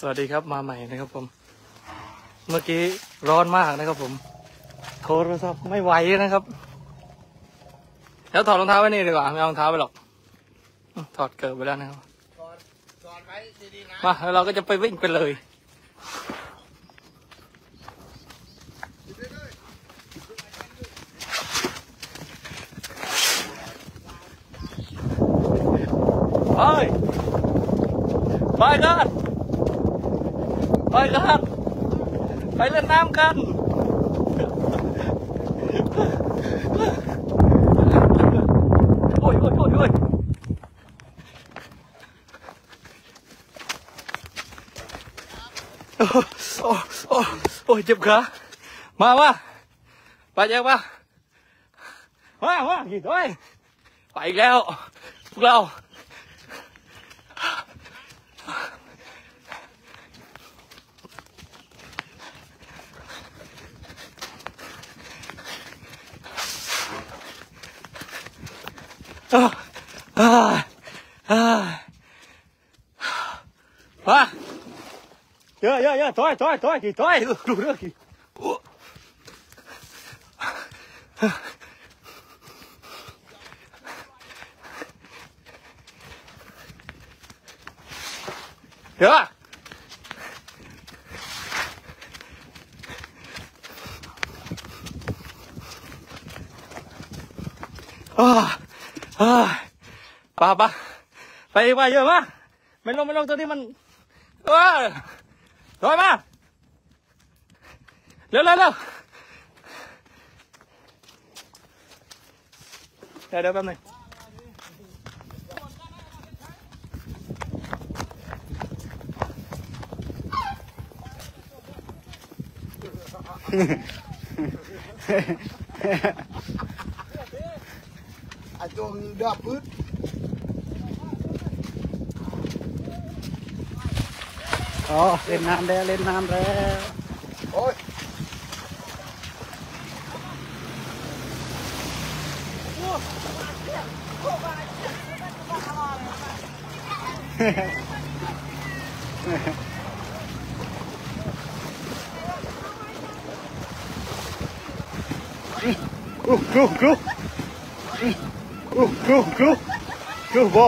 สวัสดีครับมาใหม่นะครับผม เมื่อกี้ร้อนมากนะครับผม โทรศัพท์ไม่ไหวนะครับ แล้วถอดรองเท้าไว้นี่ดีกว่าไม่เอารองเท้าไปหรอกอืมถอดเกิดไปแล้วนะครับสอนสอนไว้ดีๆนะมาแล้วเราก็จะไปวิ่งไปเลยไปไปกัน ไปกันไปเล่นน้ำกันโอ้ยโอ้ยโอ้ยโอ้ยโอ้โอ้โอ้โอ้ยเจ็บขามามาไปแจ้งมามามากี่ตัวไปอีกแล้ว พวกเรา อ่าอ่าอ่ามาเยอะเยอะเยอะถอยถอยถอยกี่ถอยดูเรื่องกี่เยอะอ่า อ่าป่าป่าไปอีกว่าเยอะมากไม่ลงไม่ลงตัวนี้มันเออถอยมาเร็วเร็วเร็วเดี๋ยวเดี๋ยวแป๊บหนึง ไอ้ตัวมันดับพื้นอ๋อเล่ นน้ำแล้วเล่นน้ำแล้วโอ้ยกรูกรูกรูกรูกรูกรูกรูบ่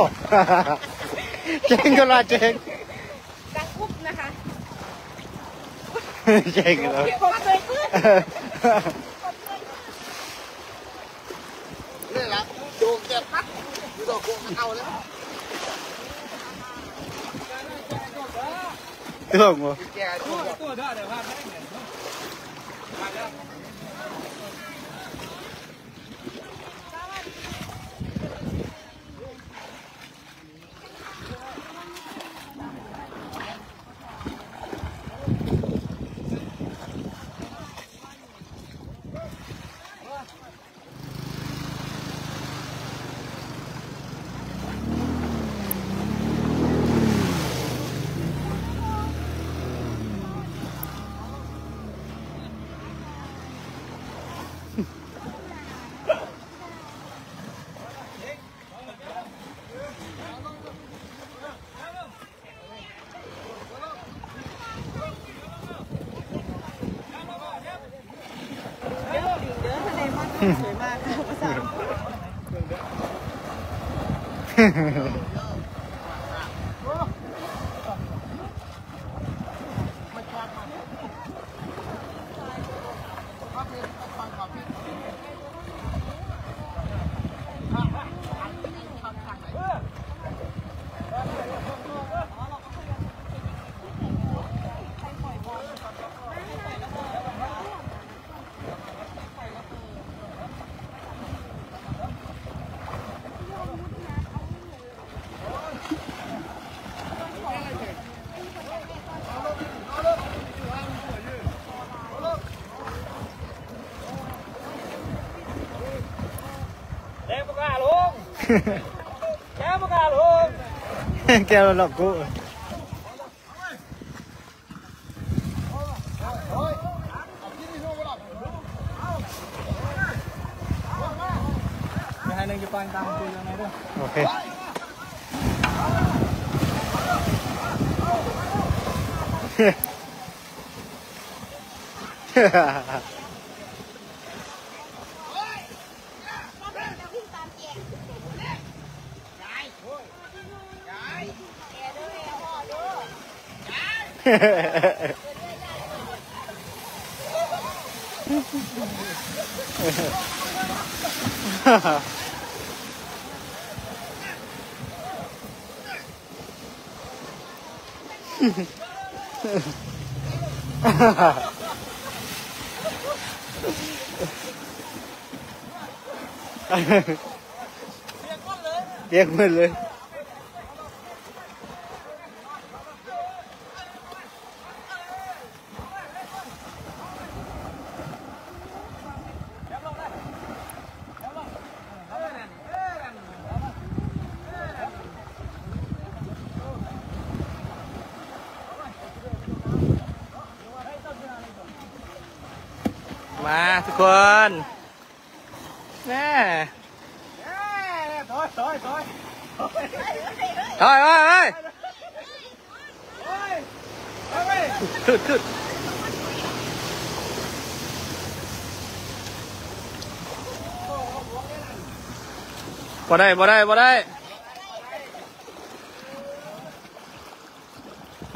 เจ๊งก็ลาเจ๊งดังคุบนะคะเจ๊งแล้วผมเคยขึ้นนี่แหละโยงเจ็บปั๊บดูดอกโกงมันเอาแล้วตัวบ่แกตัวตัวได้เดี๋ยวพาไปเงแจ้งประกา ศลง แกเราหลอกกู ไม่ให้หนึ่งจะปังตามคุยยังไงด้วย โอเค เรียกมันเลย มาทุกคนแน่ถอยถอยถอยเฮ้ยเฮ้ยเฮ้ยขึ้นขึ้นบ่ได้บ่ได้บ่ได้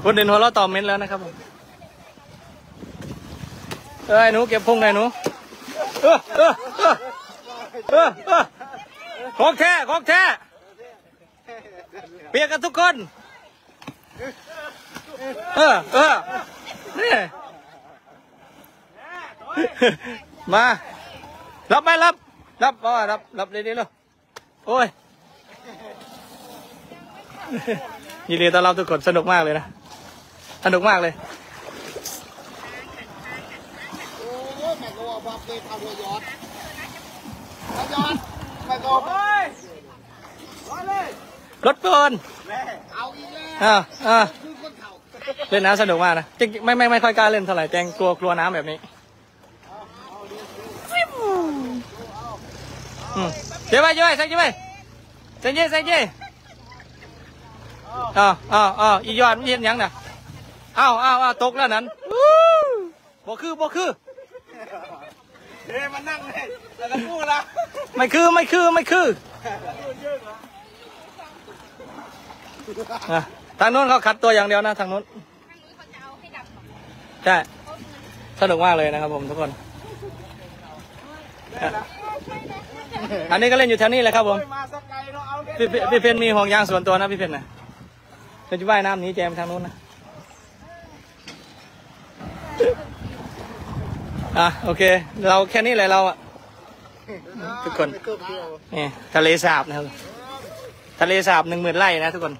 คนเดินหัวเราะต่อเม้นแล้วนะครับผม เอ้ยหนูเก็บพุงหน่อยหนูเออเออเออเออเออของแท้ของแท้เปียกกันทุกคน เออเออนี่มา รับไหมรับ รับอาอรับ รับเลยดีเลยโอ้ยยินดีต้อนรับทุกคนสนุกมากเลยนะ สนุกมากเลย โอ้ย แม่ก็ว่าบอกเคยทำหัวยอดหัวยอดแม่ก็บอกรถเปินเอาอีกแล้วอ่าอ่าคือคนเฒ่าเล่นน้ำสนุกมากนะจริงๆไม่ไม่ไม่ค่อยกล้าเล่นเท่าไหร่แจงกลัวกลัวน้ำแบบนี้อืมเจ๊ไปเจ๊ไปใส่เจ๊ไปใส่เจ๊ใส่เจ๊อ้าวอ้าวอ้าวอียอดมันเห็นหยังน่ะอ้าวอ้าวอ้าวตกแล้วนั้นวู้บ่คือบ่คือ เฮ้ยมันนั่งเลยแล้วก็พูดละไม่คือไม่คือไม่คืออะทางนู้นเขาขัดตัวอย่างเดียวนะทางนู้นใช่สนุกมากเลยนะครับผมทุกคนอะอันนี้ก็เล่นอยู่แถวนี้แหละครับผมมาสักไกลเนาะเอาเนี่ยพี่พี่พี่เพนมีห่วงยางส่วนตัวนะพี่เพนนะเป็นจะว่ายน้ำหนีแจมไปทางนู้นนะ อะโอเค เราแค่นี้แหละเราอะทุกคนนี่ทะเลสาบนะครับ ทะเลสาบหนึ่งหมื่นไร่นะทุกคน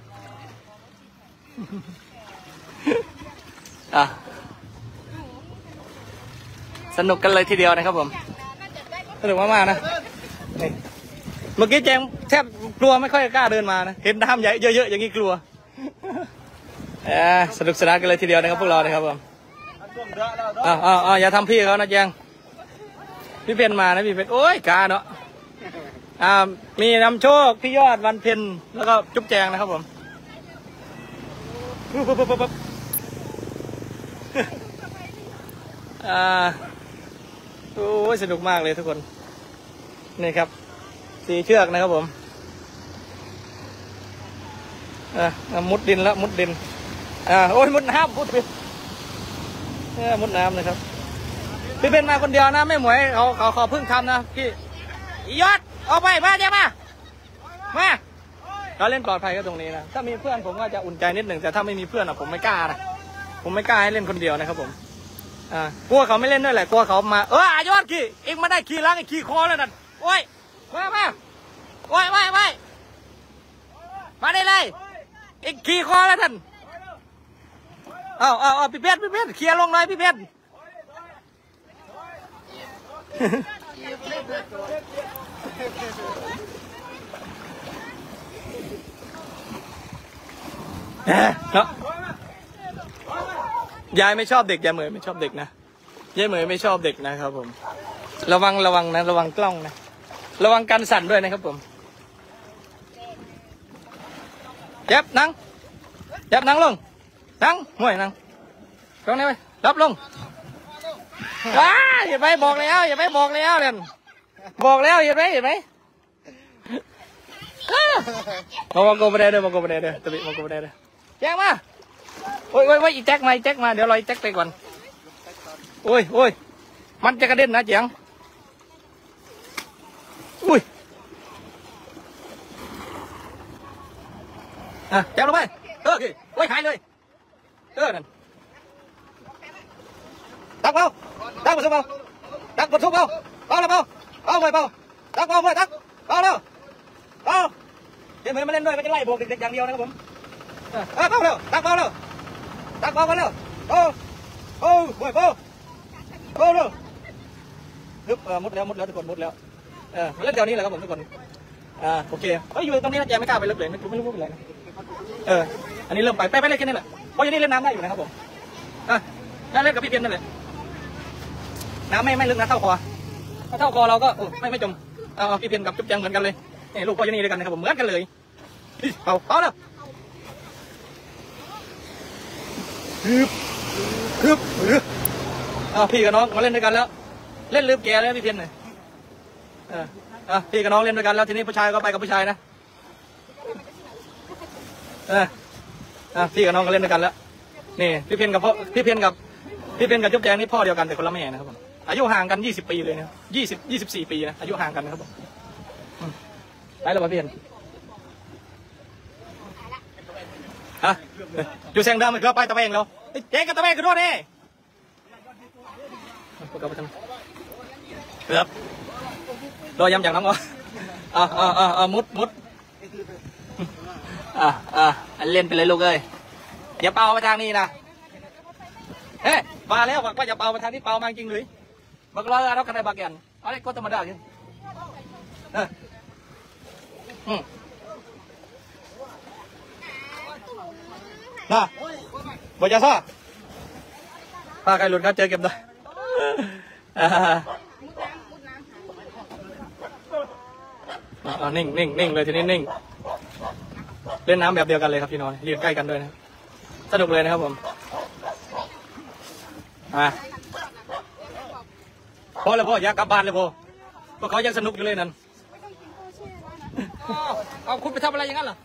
อะ สนุกกันเลยทีเดียวนะครับผมสนุกมากๆนะนี่เมื่อกี้แจงแทบกลัวไม่ค่อยกล้าเดินมานะ เห็นน้ำใหญ่เยอะๆอย่างนี้กลัวเออสนุกสนานกันเลยทีเดียวนะครับพวกเรานะครับผม อ้าะอ้าวอ้าวอย่าทำพี่เขานะแจงพี่เพนมานะพี่เพนโอ้ยกาเนาะอ่ามีนำโชคพี่ยอดวันเพนแล้วก็จุ๊บแจงนะครับผมปุ๊บปุ๊บปุ๊บอ่าโอ้ยสนุกมากเลยทุกคน นี่ครับ สีเชือกนะครับผมอ่ามุดดินแล้วมุดดินอ่าโอ้ยมุดน้ำมุดดิน เออมุดน้ำนะครับ พี่เป็นมาคนเดียวนะ ไม่หมวยเขาเขาเขาเพิ่งทำนะพี่ยอดออกไปมาเดี๋ยวมามาเราเล่นปลอดภัยก็ตรงนี้นะ ถ้ามีเพื่อนผมก็จะอุ่นใจนิดหนึ่งแต่ถ้าไม่มีเพื่อนอะผมไม่กล้านะผมไม่กล้าให้เล่นคนเดียวนะครับผมอ่ากลัวเขาไม่เล่นด้วยแหละกลัวเขามาเอออายอดขี่เองมาได้ขี่ล้างไอ้ขี่คอแล้วนั่นโอ้ยมามาโอ้ยโอ้ยโอ้ยมาได้เลยเองขี่คอแล้วท่าน อาเอาเอาพี่เพชรพี่เพชรเคลียร์ลงหน่อยพี่เพชรเนาะยายไม่ชอบเด็กยายเหมยไม่ชอบเด็กนะยายเหมยไม่ชอบเด็กนะครับผม ระวังระวังนะระวังกล้องนะ ระวังกันสั่นด้วยนะครับผมเจ็บนั่งเจ็บนั่งลง นั่งห่วยนั่งตรงนี้ไปรับลงว้าเห็นไหมบอกแล้วเห็นไหมบอกแล้วเนี่ยบอกแล้วเห็นไหมเห็นไหมอ้ามาบอกกูไปได้เด้อบอกกูไปได้เด้อตะบิบอกกูไปได้เด้อแจ็คมาโอ้ยโอ้ยโอ้ยอีแจ็คมาอีแจ็คมาเดี๋ยวรออีแจ็คไปก่อนโอ้ยโอ้ยมันจะกระเด็นนะเจียงอุ้ยอะแจ็คลงไปเออโอ้ยหายเลย เออนั่นตักเบาตักมาสุกเบาตักมาสุกเบาเบาแล้วเบาเบาไปเบาตักเบาไปตักเบาแล้วเบาเดี๋ยวเหมือนมาเล่นด้วยไม่ได้ไล่โบกเด็กๆอย่างเดียวนะครับผมเออเบาแล้วตักเบาแล้วตักเบาไปแล้วเบาเบาโอ้ยเบาเบาแล้วฮึบเออมุดแล้วมุดแล้วทุกคนมุดแล้วเออเล่นแถวนี้แหละครับผมทุกคนอ่าโอเคเฮ้ยอยู่ตรงนี้นะแกไม่กล้าไปลึกเลยไม่รู้ไม่รู้ว่เป็นไรนะเอออันนี้เริ่มไปไปไปเล่นแค่นี้แหละ เพราะยังนี้เล่นน้ำได้อยู่นะครับผมอะได้เล่นกับพี่เพียนนั่นแหละน้ำไม่ไม่ลึกนะเท่าคอถ้าเท่าคอเราก็โอ้ไม่ไม่จมเอาพี่เพียนกับจุ๊บแจงเหมือนกันเลยนี่ลูกพ่อยันี่ด้วยกันนะครับผมเหมือนกันเลยอิ๊ยเอาเอาแล้วฮึบฮึบฮึบเอาพี่กับน้องมาเล่นด้วยกันแล้ว เล่นลืมแกแล้วพี่เพียนเลยเอออะพี่กับน้องเล่นด้วยกันแล้วทีนี้ผู้ชายก็ไปกับผู้ชายนะเออ อะพี่กับน้องก็เล่นด้วยกันแล้วนี่พี่เพียนกับพ่อพี่เพียนกับพี่เพียนกับจุ๊บแจงนี่พ่อเดียวกันแต่คนละแม่นะครับผมอายุห่างกันยี่สิบปีเลยนะยี่สิบยี่สิบสี่ปีนะอายุห่างกันนะครับผมได้แล้วป่ะพี่เพียนฮะอยู่แซงดำอีกแล้วไปตะเวงแล้วเจ๊กับตะเวงกันด้วยนี่พวกเราไปทำเกือบรอยำอย่างน้องเหรออ่าอ่าอ่าอ่ามุดมุด อ่าอ่าเล่นไปเลยลูกเอ้ยอย่าเป่าไปทางนี้นะเฮ้ยมาแล้วบอกว่าอย่าเป่าไปทางนี้เป่ามาจริงเลยบักรอเรากันได้บักยันอะไรก็ธรรมดาอยู่เอออืมน่ะบอยาซ่าพาใครหลุดครับเจอเก็บได้อ่าอ่านิ่งนิ่งนิ่งเลยทีนี้นิ่ง เล่นน้ำแบบเดียวกันเลยครับพี่น้อยเรียนใกล้กันด้วยนะสนุกเลยนะครับผมมาพอแล้วพ่ออยากกลับบ้านเลยพ่อพวกเขายังสนุกอยู่เลยนั่นเอาคุณไปทำอะไรอย่างนั้นเหรอ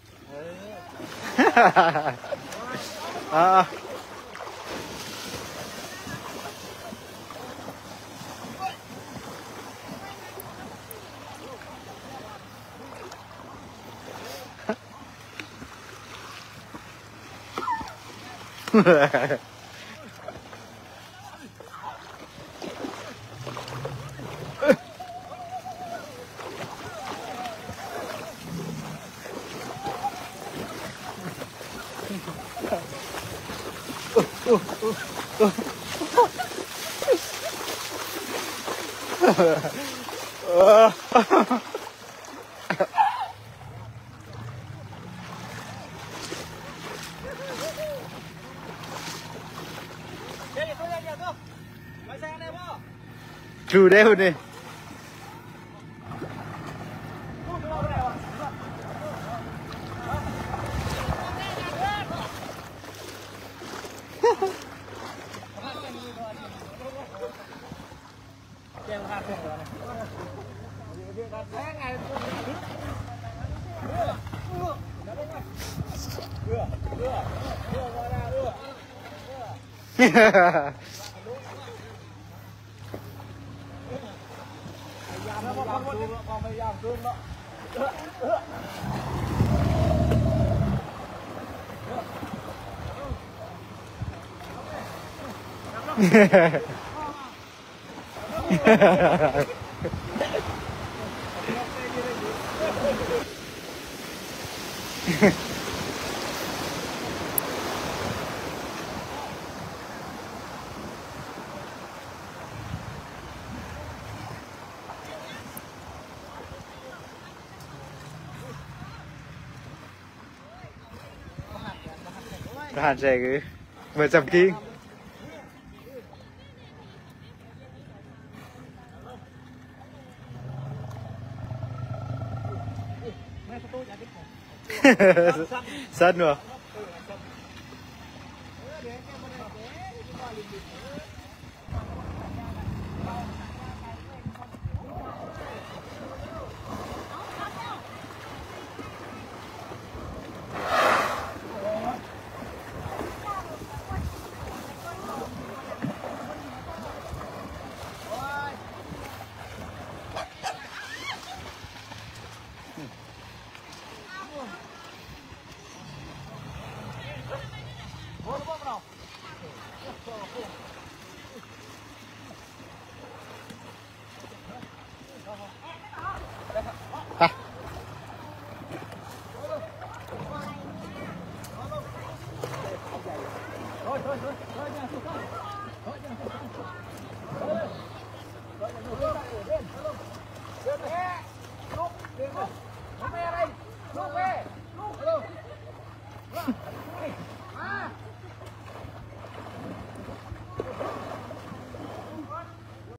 อ่า เดี๋ยวเดี๋ยวเดี๋ยวเดี๋ยวไปแซงได้พ่อ ดูได้ Yeah. หารใจคือเ